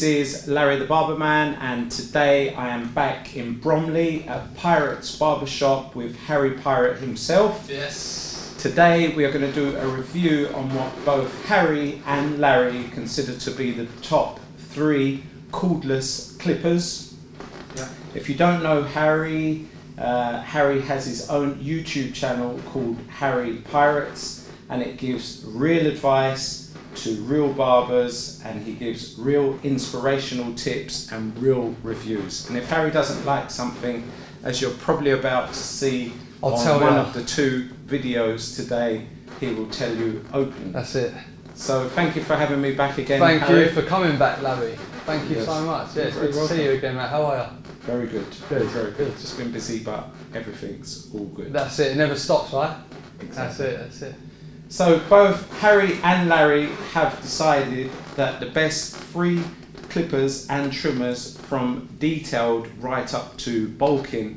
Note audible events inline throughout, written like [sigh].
this is Larry the Barberman, and today I am back in Bromley at Pirates Barbershop with Harry Pirate himself. Yes. Today we are going to do a review on what both Harry and Larry consider to be the top three cordless clippers. Yeah. If you don't know Harry, uh, Harry has his own YouTube channel called Harry Pirates, and it gives real advice to real barbers and he gives real inspirational tips and real reviews. And if Harry doesn't like something, as you're probably about to see I'll on tell one ya. of the two videos today, he will tell you openly. That's it. So thank you for having me back again. Thank Harry. you for coming back, Larry. Thank you Yes. so much. Yeah, it's good to see you again, mate. How are you? Very good. Good, Very good. good. Just been busy, but everything's all good. That's it. It never stops, right? Exactly. That's it. That's it. So both Harry and Larry have decided that the best free clippers and trimmers from detailed right up to bulking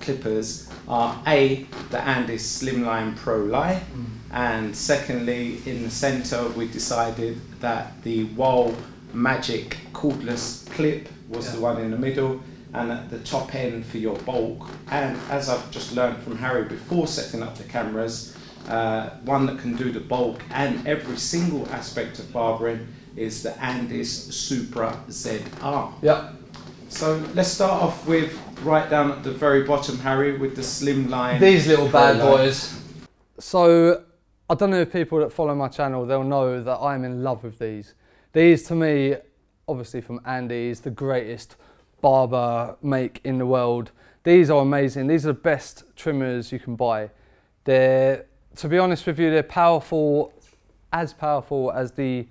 clippers are A, the Andis Slimline Pro Li, and secondly, in the centre, we decided that the Wahl Magic cordless clip was the one in the middle, and at the top end for your bulk. And as I've just learned from Harry before setting up the cameras, uh, one that can do the bulk and every single aspect of barbering is the Andis Supra ZR. Yep. So let's start off with right down at the very bottom, Harry, with the slimline. These little bad Line. boys. So, I don't know if people that follow my channel, they'll know that I'm in love with these. These to me, obviously from Andis, the greatest barber make in the world. These are amazing. These are the best trimmers you can buy. They're, to be honest with you, they're powerful, as powerful as the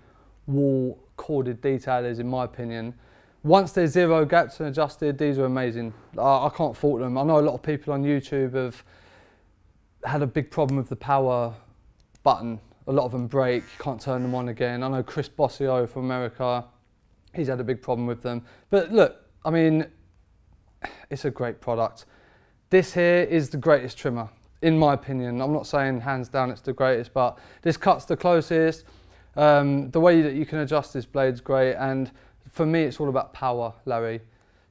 Wahl corded detailers in my opinion. Once they're zero gaps and adjusted, these are amazing. I, I can't fault them. I know a lot of people on YouTube have had a big problem with the power button. A lot of them break, you can't turn them on again. I know Chris Bossio from America, he's had a big problem with them. But look, I mean, it's a great product. This here is the greatest trimmer, in my opinion. I'm not saying hands down it's the greatest, but this cuts the closest. Um, the way that you can adjust this blade's great, and for me, it's all about power, Larry.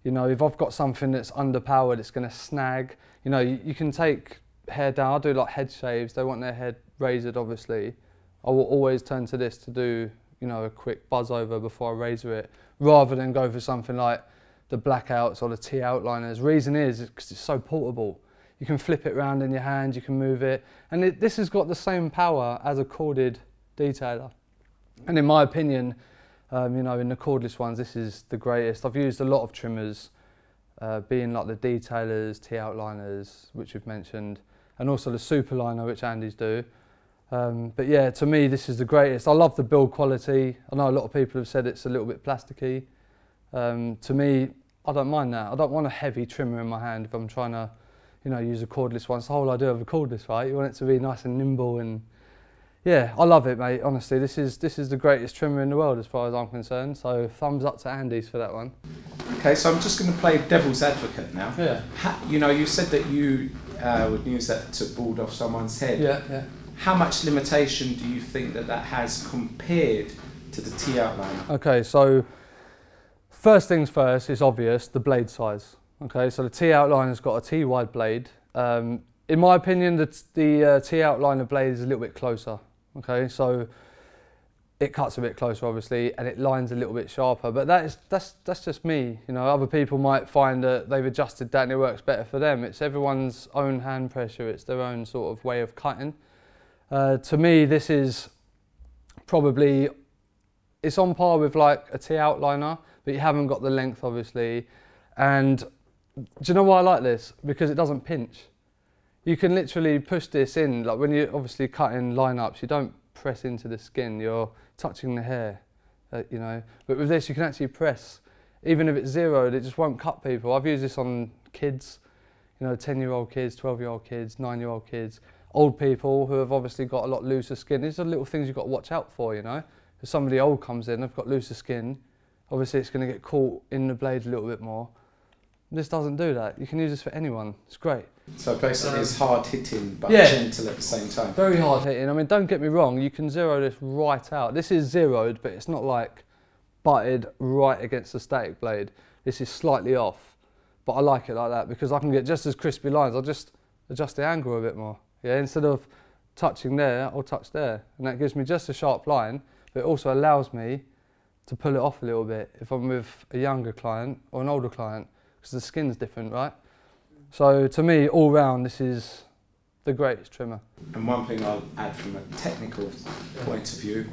You know, if I've got something that's underpowered, it's going to snag. You know, you, you can take hair down. I do like head shaves. They want their head razored, obviously. I will always turn to this to do, you know, a quick buzz over before I razor it, rather than go for something like the blackouts or the T outliners. Reason is because it's so portable. You can flip it around in your hand, you can move it, and it, this has got the same power as a corded detailer. And in my opinion, um, you know, in the cordless ones, this is the greatest. I've used a lot of trimmers, uh, being like the detailers, T outliners, which we've mentioned, and also the superliner, which Andis do. Um, but yeah, to me, this is the greatest. I love the build quality. I know a lot of people have said it's a little bit plasticky. Um, to me, I don't mind that. I don't want a heavy trimmer in my hand if I'm trying to, you know, use a cordless one. It's the whole idea of a cordless, right? You want it to be nice and nimble and yeah, I love it, mate. Honestly, this is this is the greatest trimmer in the world as far as I'm concerned. So thumbs up to Andis for that one. Okay, so I'm just going to play devil's advocate now. Yeah. Ha, you know, you said that you uh, would use that to bald off someone's head. Yeah, yeah. How much limitation do you think that that has compared to the T outliner? Okay, so first things first it's obvious, the blade size. Okay, so the T outliner's got a T wide blade. Um, in my opinion, the, the uh, T outliner blade is a little bit closer. Okay, so it cuts a bit closer, obviously, and it lines a little bit sharper. But that is that's that's just me. You know, other people might find that they've adjusted that and it works better for them. It's everyone's own hand pressure. It's their own sort of way of cutting. Uh, to me, this is probably it's on par with like a T outliner, but you haven't got the length, obviously. And you know why I like this? Because it doesn't pinch. You can literally push this in, like when you're obviously cutting lineups, you don't press into the skin, you're touching the hair, uh, you know. But with this, you can actually press, even if it's zeroed, it just won't cut people. I've used this on kids, you know, 10 year old kids, 12 year old kids, 9 year old kids, old people who have obviously got a lot looser skin. These are little things you've got to watch out for, you know. If somebody old comes in, they've got looser skin, obviously it's going to get caught in the blade a little bit more. This doesn't do that. You can use this for anyone. It's great. So basically, it's hard hitting but Yeah. gentle at the same time. Very hard hitting. I mean, don't get me wrong, you can zero this right out. This is zeroed, but it's not like butted right against the static blade. This is slightly off, but I like it like that because I can get just as crispy lines. I'll just adjust the angle a bit more. Yeah, instead of touching there, I'll touch there. And that gives me just a sharp line, but it also allows me to pull it off a little bit if I'm with a younger client or an older client because the skin's different, right? So to me, all round, this is the greatest trimmer. And one thing I'll add from a technical point of view,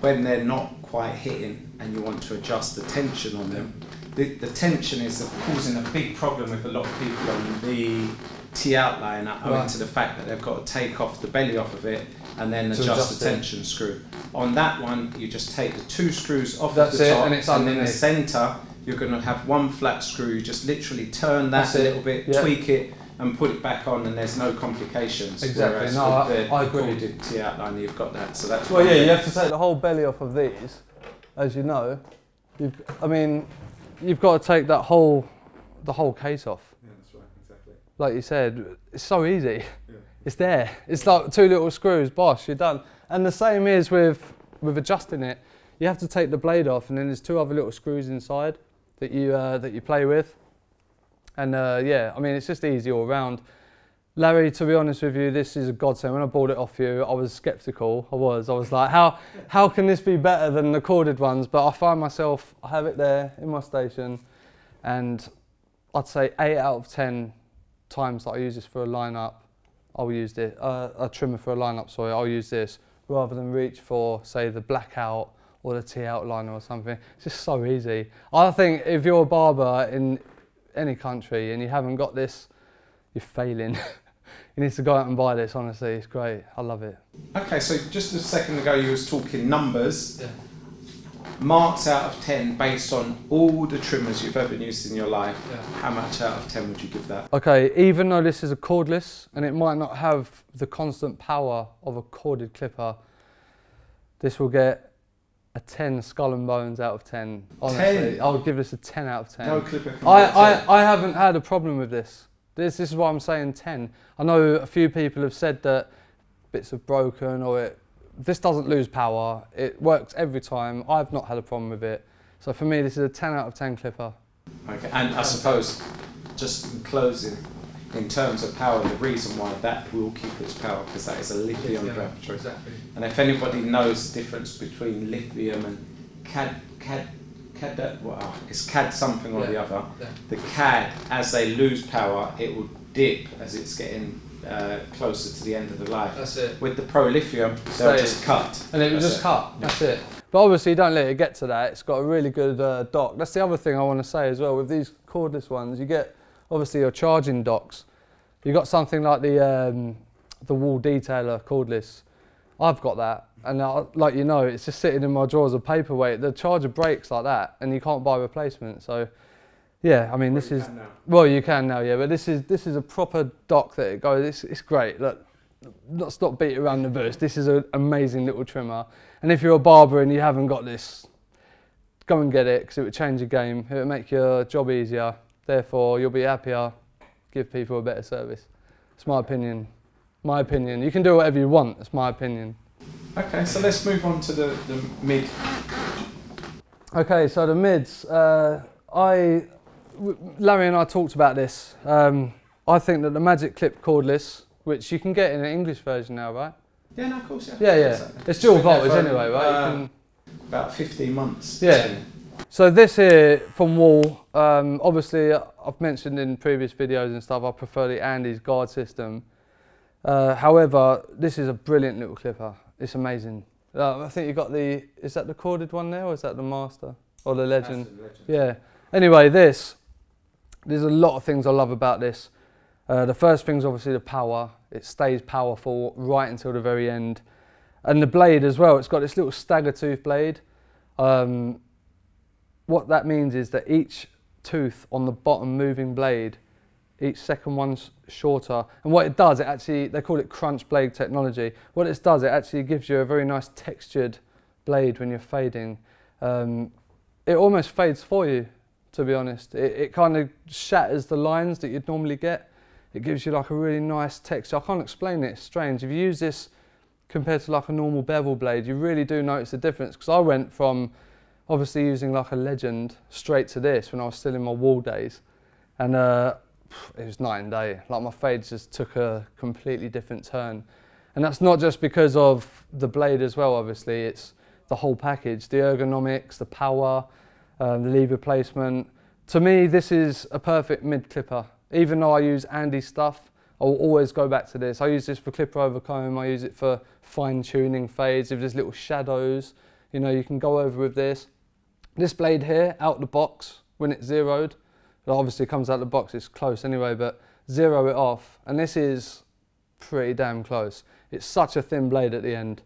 when they're not quite hitting and you want to adjust the tension on them, the, the tension is causing a big problem with a lot of people on the T outliner owing Right. to the fact that they've got to take off the belly off of it and then adjust, adjust the it. tension screw. On that one, you just take the two screws off That's of the it, top and it's in the centre you're going to have one flat screw. You just literally turn that That's a little bit, yeah. tweak it, and put it back on, and there's no complications. Exactly, Whereas no, with I- the I agree. corded T outliner, you've got that. So that's Well, yeah, you have to take the whole belly off of these, as you know. You've, I mean, you've got to take that whole, the whole case off. Yeah, that's right, exactly. Like you said, it's so easy. Yeah. It's there. It's like two little screws, bosh, you're done. And the same is with with adjusting it. You have to take the blade off, and then there's two other little screws inside that you uh, that you play with. And uh, yeah, I mean, it's just easy all round. Larry, to be honest with you, this is a godsend. When I bought it off you, I was sceptical. I was. I was like, how how can this be better than the corded ones? But I find myself, I have it there in my station, and I'd say eight out of ten times that I use this for a lineup, I'll use this. Uh, a trimmer for a lineup, sorry, I'll use this rather than reach for, say, the blackout or the T outliner or something. It's just so easy. I think if you're a barber in any country and you haven't got this, you're failing. [laughs] you need to go out and buy this. Honestly, it's great. I love it. Okay, so just a second ago you was talking numbers. Marks out of ten based on all the trimmers you've ever used in your life. How much out of ten would you give that? Okay, even though this is a cordless and it might not have the constant power of a corded clipper, this will get a 10 skull and bones out of 10. Honestly, 10? I would give this a 10 out of 10. No clipper. I, I, I haven't had a problem with this. This, this is why I'm saying 10. I know a few people have said that bits have broken or it, this doesn't lose power. It works every time. I've not had a problem with it. So for me, this is a 10 out of 10 clipper. Okay, and I suppose, just in closing, in terms of power, the reason why that will keep its power because that is a lithium battery. Exactly. And if anybody knows the difference between lithium and cad, cad, cad, well, it's cad something or the other. yeah. The cad, as they lose power, it will dip as it's getting uh, closer to the end of the life. That's it. With the pro lithium, they'll just cut. And it was just cut. That's it. But obviously, don't let it get to that. It's got a really good uh, dock. That's the other thing I want to say as well. With these cordless ones, you get obviously your charging docks. you've got something like the um, the Wahl detailer cordless. I've got that, and I, like you know, it's just sitting in my drawers of paperweight. The charger breaks like that, and you can't buy replacement. So, yeah, I mean, this is well, you can now, yeah. But this is this is a proper dock that it goes. It's, it's great. Look, let's not beat around the bush. This is an amazing little trimmer. And if you're a barber and you haven't got this, go and get it because it would change your game. It would make your job easier. Therefore, you'll be happier. Give people a better service. It's my opinion. My opinion. You can do whatever you want. It's my opinion. Okay, so let's move on to the, the mid. Okay, so the mids. Uh, I, Larry and I talked about this. Um, I think that the Magic Clip cordless, which you can get in an English version now, right? Yeah, no, of course, yeah. Yeah, yeah. It's dual voltage anyway, right? Uh, can- About 15 months. Yeah. So this here from Wahl, um, obviously uh, I've mentioned in previous videos and stuff, I prefer the Andis guard system. Uh, however, this is a brilliant little clipper. It's amazing. Uh, I think you got the, is that the corded one there or is that the master or the legend? Yeah. Anyway, this, there's a lot of things I love about this. Uh, the first thing's obviously the power. It stays powerful right until the very end. And the blade as well, it's got this little stagger tooth blade. Um, what that means is that each tooth on the bottom moving blade, each second one's shorter. And what it does, it actually, they call it crunch blade technology. What it does, it actually gives you a very nice textured blade when you're fading. Um, it almost fades for you, to be honest. It, it kind of shatters the lines that you'd normally get. It gives you like a really nice texture. I can't explain it, it's strange. If you use this compared to like a normal bevel blade, you really do notice the difference. Because I went from obviously using like a legend straight to this when I was still in my Wahl days, and uh, it was night and day. Like my fades just took a completely different turn, and that's not just because of the blade as well. Obviously, it's the whole package, the ergonomics, the power, um, the lever placement. To me, this is a perfect mid clipper. Even though I use Andis stuff, I'll always go back to this. I use this for clipper over comb. I use it for fine tuning fades. If there's little shadows, you know, you can go over with this. This blade here, out the box, when it's zeroed, it obviously comes out the box, it's close anyway, but zero it off. And this is pretty damn close. It's such a thin blade at the end.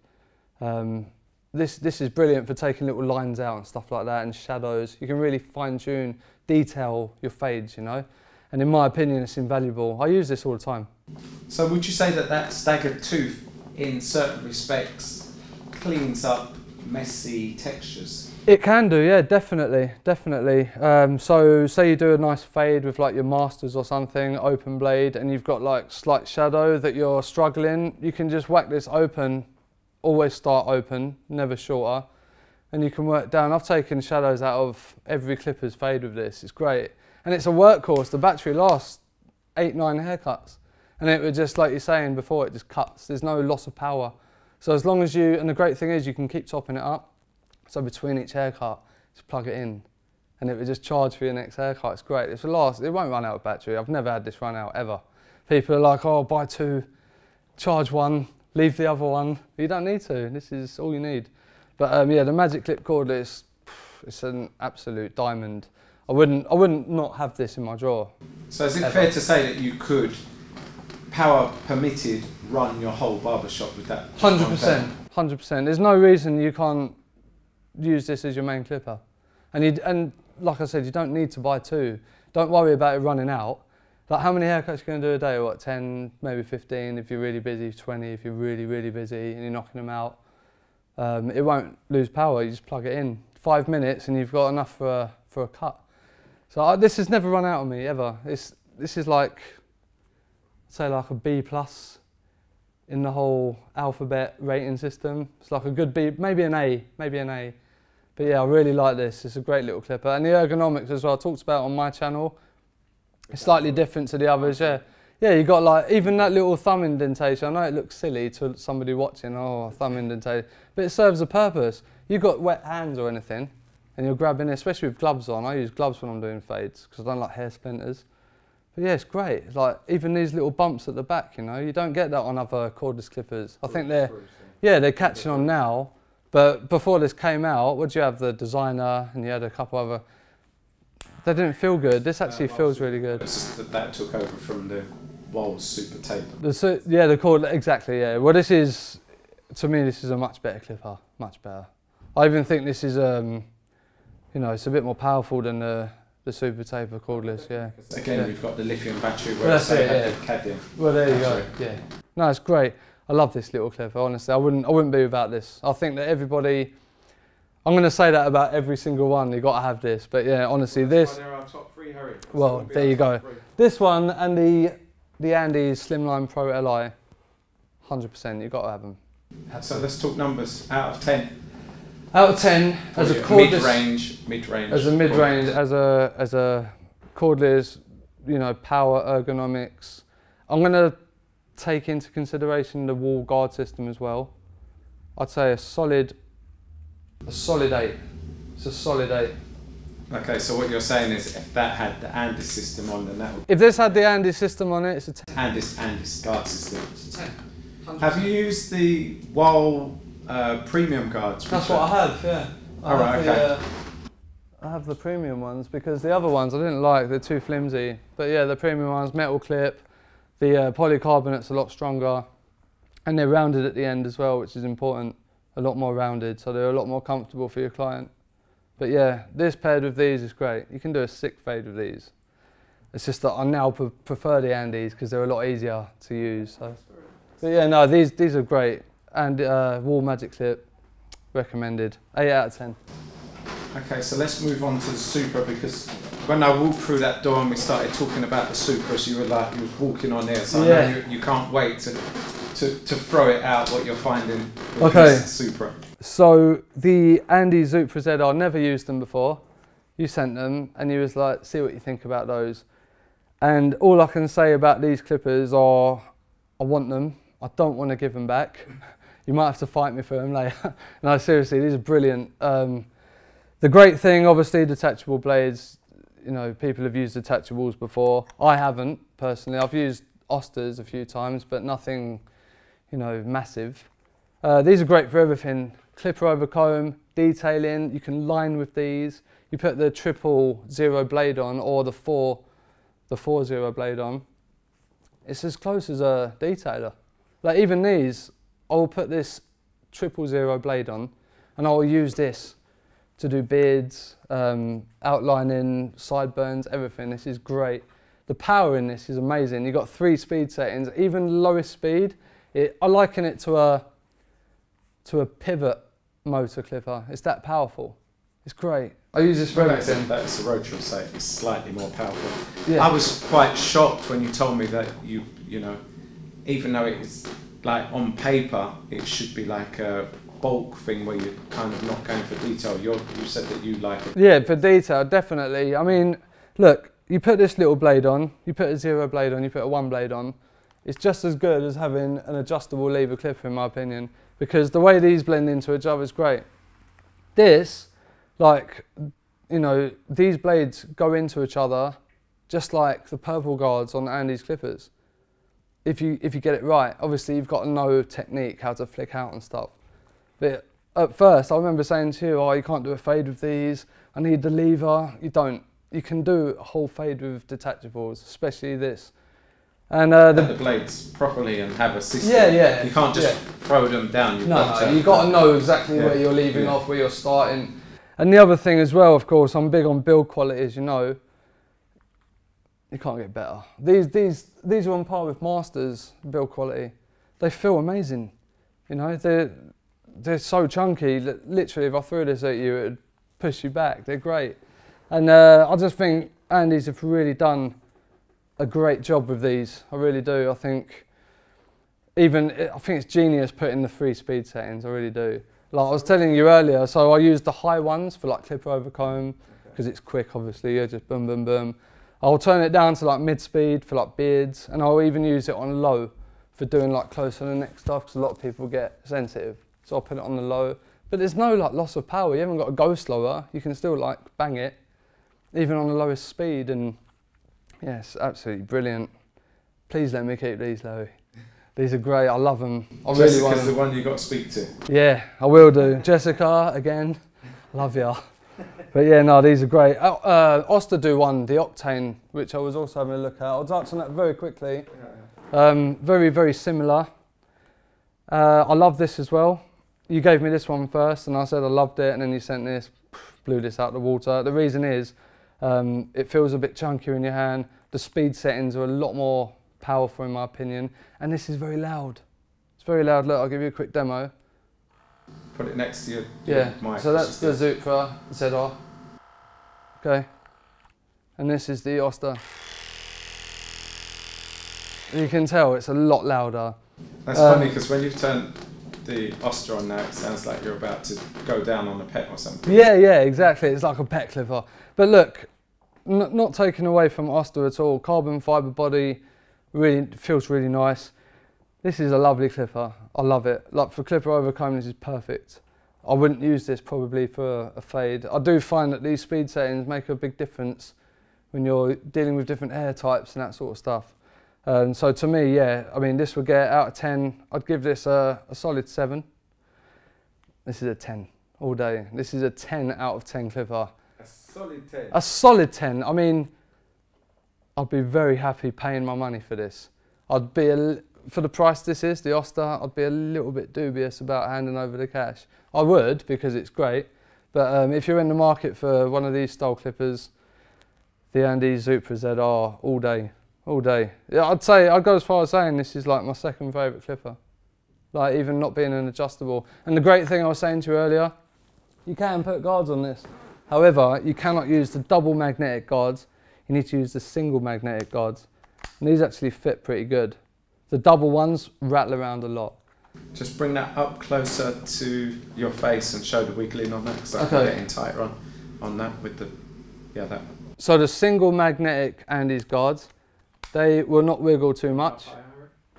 Um, this, this is brilliant for taking little lines out and stuff like that and shadows. You can really fine tune, detail your fades, you know. And in my opinion, it's invaluable. I use this all the time. So would you say that that staggered tooth, in certain respects, cleans up messy textures? It can do, yeah, definitely, definitely. Um, so say you do a nice fade with like your masters or something, open blade, and you've got like slight shadow that you're struggling, you can just whack this open, always start open, never shorter, and you can work down. I've taken shadows out of every clipper's fade with this, it's great. And it's a workhorse, the battery lasts eight, nine haircuts. And it would just, like you're saying before, it just cuts, there's no loss of power. So as long as you, and the great thing is you can keep topping it up, so between each haircut, just plug it in and it will just charge for your next haircut. It's great. It's a last, it won't run out of battery. I've never had this run out ever. People are like, oh, buy two, charge one, leave the other one. You don't need to. This is all you need. But um, yeah, the Magic Clip cordless, it's an absolute diamond. I wouldn't, I wouldn't not have this in my drawer. So is it Ever. fair to say that you could, power permitted, run your whole barbershop with that? 100%. hundred percent. There's no reason you can't use this as your main clipper, and you and like I said, you don't need to buy two. Don't worry about it running out. Like how many haircuts are you going to do a day? What, 10, maybe 15 if you're really busy, 20 if you're really, really busy and you're knocking them out. Um, it won't lose power, you just plug it in. Five minutes and you've got enough for a, for a cut. So I, this has never run out on me ever. It's, this is like, say like a B plus in the whole alphabet rating system. It's like a good B, maybe an A, maybe an A. But yeah, I really like this. It's a great little clipper. And the ergonomics as well, I talked about on my channel. It's slightly different to the others, yeah. Yeah, you got like, even that little thumb indentation, I know it looks silly to somebody watching, oh, thumb indentation, but it serves a purpose. You've got wet hands or anything, and you're grabbing it, especially with gloves on. I use gloves when I'm doing fades, because I don't like hair splinters. But yeah, it's great. It's like, even these little bumps at the back, you know, you don't get that on other cordless clippers. I think they're, yeah, they're catching on now, but before this came out, would you have the designer, and you had a couple other, they didn't feel good. This actually Uh, well, feels really good. That that took over from the Wahl's Super Taper. The, su- yeah, the cord, exactly, yeah. Well, this is, to me, this is a much better clipper, much better. I even think this is, um, you know, it's a bit more powerful than the, the Super Taper cordless, yeah. Again, Yeah. we've got the lithium battery Well, that's it, yeah. the cadmium. Well, there you Sorry. go, yeah. No, it's great. I love this little clipper, honestly. I wouldn't, I wouldn't be without this. I think that everybody, I'm going to say that about every single one, you've got to have this. But yeah, honestly, this, our top three, Harry. Well, there you go. this one and the, the Andis Slimline Pro Li, 100%, you've got to have them. So let's talk numbers. Out of 10. Out of 10, as a cordless mid-range, mid range. as a mid-range, as a as a cordless, you know, power ergonomics. I'm gonna take into consideration the Wahl guard system as well. I'd say a solid, a solid eight. It's a solid eight. Okay, so what you're saying is if that had the Andis system on, then that would If this had the Andis system on it, it's a 10. Andis Andis guard system. It's a 10. Have you used the Wahl uh, premium guards? That's what I have. Yeah. I All right, have the, okay. uh, I have the premium ones because the other ones I didn't like. They're too flimsy. But yeah, the premium ones, metal clip. The uh, polycarbonate's a lot stronger, and they're rounded at the end as well, which is important. A lot more rounded, so they're a lot more comfortable for your client. But yeah, this paired with these is great. You can do a sick fade with these. It's just that I now pre- prefer the Andis because they're a lot easier to use. So. But yeah, no, these these are great. And uh, Wahl Magic Clip, recommended. 8 out of 10. Okay, so let's move on to the Supra because when I walked through that door and we started talking about the Supras, you were like you were walking on there, so Yeah. you, you can't wait to, to to throw it out what you're finding with Okay. this Supra. so the Andis Supra ZR, I never used them before. You sent them and you was like, see what you think about those. And all I can say about these clippers are, I want them. I don't want to give them back. [laughs] you might have to fight me for them later. [laughs] no, seriously, these are brilliant. Um, the great thing, obviously, detachable blades. You know, people have used detachables before. I haven't personally. I've used Osters a few times, but nothing, you know, massive. Uh, these are great for everything. Clipper over comb, detailing. You can line with these. You put the triple zero blade on, or the four, the four zero blade on. It's as close as a detailer. Like even these, I'll put this triple zero blade on, and I'll use this to do beards, um, outlining, sideburns, everything. This is great. The power in this is amazing. You've got three speed settings, even lowest speed. It, I liken it to a, to a pivot motor clipper. It's that powerful. It's great. I use this for everything. That's a rotary so it's slightly more powerful. Yeah. I was quite shocked when you told me that you, you know, even though it's like on paper, it should be like a bulk thing where you're kind of not going for detail. You're, you said that you like it. Yeah, for detail, definitely. I mean, look, you put this little blade on, you put a zero blade on, you put a one blade on. It's just as good as having an adjustable lever clipper, in my opinion, because the way these blend into each other is great. This, like, you know, these blades go into each other just like the purple guards on Andis clippers. If you, if you get it right, obviously you've got know technique, how to flick out and stuff. But at first, I remember saying to you, oh, you can't do a fade with these. I need the lever. You don't. You can do a whole fade with detachables, especially this. And uh, The, the, blades properly and have a system. Yeah, yeah, You can't just yeah. throw them down. You've no, got no, you got to know exactly Yeah. where you're leaving Yeah. off, where you're starting. And the other thing as well, of course, I'm big on build quality, as you know. You can't get better. These, these, these are on par with Masters build quality. They feel amazing. You know, they're, they're so chunky. li- Literally, if I threw this at you, it would push you back. They're great. And uh, I just think Andis have really done a great job with these. I really do. I think even I think it's genius putting the three speed settings. I really do. Like I was telling you earlier, so I use the high ones for like clipper over comb because it's quick. Obviously, yeah, just boom, boom, boom. I'll turn it down to like mid speed for like beards, and I'll even use it on low for doing like close to the neck stuff because a lot of people get sensitive. So I'll put it on the low. But there's no like loss of power. You haven't got to go slower. You can still like bang it, even on the lowest speed. And yes, absolutely brilliant. Please let me keep these, Louis. These are great. I love them. I really want them. the one you got to speak to. Yeah, I will do. Jessica, again, love ya. But yeah, no, these are great. Uh, uh, Oster do one, the Octane, which I was also having a look at. I'll touch on that very quickly. Um, very, very similar. Uh, I love this as well. You gave me this one first, and I said I loved it, and then you sent this, blew this out the water. The reason is, um, it feels a bit chunkier in your hand. The speed settings are a lot more powerful, in my opinion, and this is very loud. It's very loud. Look, I'll give you a quick demo. Put it next to your, Yeah, your mic. so that's the Supra ZR. Okay. And this is the Oster. You can tell it's a lot louder. That's um, funny because when you've turned the Oster on now, it sounds like you're about to go down on a pet or something. Yeah, yeah, exactly. It's like a pet clipper. But look, not taken away from Oster at all. Carbon fibre body, really feels really nice. This is a lovely clipper. I love it. Like for clipper overcomb, this is perfect. I wouldn't use this probably for a fade. I do find that these speed settings make a big difference when you're dealing with different hair types and that sort of stuff. Um, so to me, yeah, I mean, this would get out of 10. I'd give this a, a solid 7. This is a 10 all day. This is a 10 out of 10 clipper. A solid 10. A solid 10. I mean, I'd be very happy paying my money for this. I'd be, a, for the price this is, the Oster, I'd be a little bit dubious about handing over the cash. I would because it's great, but um, if you're in the market for one of these style clippers, the Andis Supra ZR all day, all day. Yeah, I'd say I'd go as far as saying this is like my second favourite clipper. Like even not being an adjustable. And the great thing I was saying to you earlier, you can put guards on this. However, you cannot use the double magnetic guards. You need to use the single magnetic guards. And these actually fit pretty good. The double ones rattle around a lot. Just bring that up closer to your face and show the wiggling on that because I'm Okay. getting tighter on, on that with the, yeah, that. So the single magnetic Andis guards, they will not wiggle too much.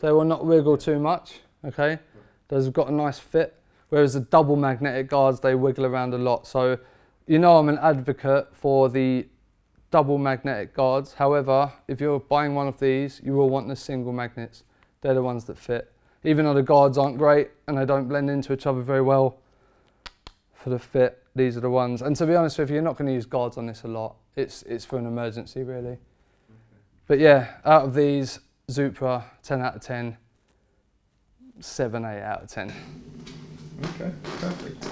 They will not wiggle too much. Okay, they've got a nice fit. Whereas the double magnetic guards, they wiggle around a lot. So, you know, I'm an advocate for the double magnetic guards. However, if you're buying one of these, you will want the single magnets. They're the ones that fit. Even though the guards aren't great and they don't blend into each other very well, for the fit, these are the ones. And to be honest with you, you're not going to use guards on this a lot. It's it's for an emergency really. But yeah, out of these, Supra, 10 out of 10, 7, 8 out of 10. Okay, perfect.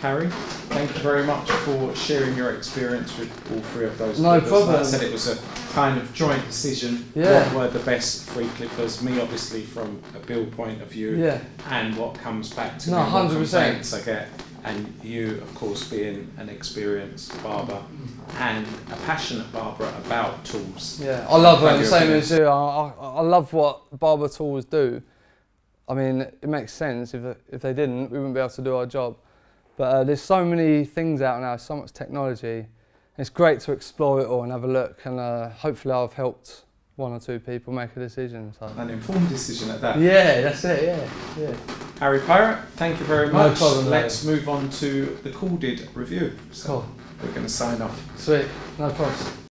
Harry, thank you very much for sharing your experience with all three of those No clippers. Like I said, it was a kind of joint decision. Yeah. What were the best three clippers? Me, obviously, from a build point of view, Yeah. and what comes back to No, me, 100%. complaints I get. And you, of course, being an experienced barber and a passionate barber about tools. Yeah, I love it. you, Same as you. I, I, I love what barber tools do. I mean, it makes sense. If, if they didn't, we wouldn't be able to do our job. But uh, there's so many things out now, so much technology. It's great to explore it all and have a look. And uh, hopefully, I've helped one or two people make a decision. So. An informed decision at that. Yeah, that's it. Yeah, yeah. Harry Pirate, thank you very No much. problem, Let's move on to the Corded review. So Cool. we're going to sign off. Sweet. No problems.